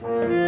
Música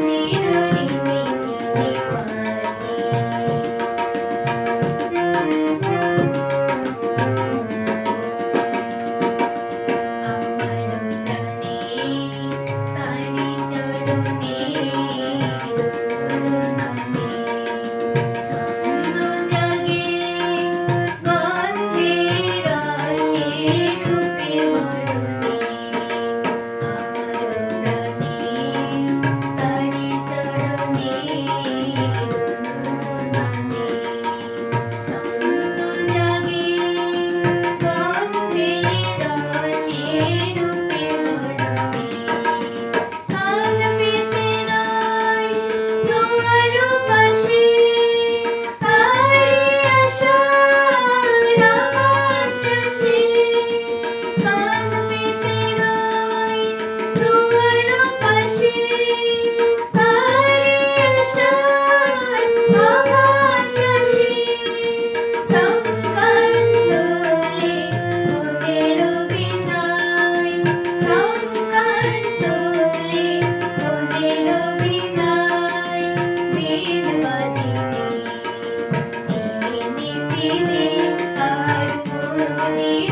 need Bye.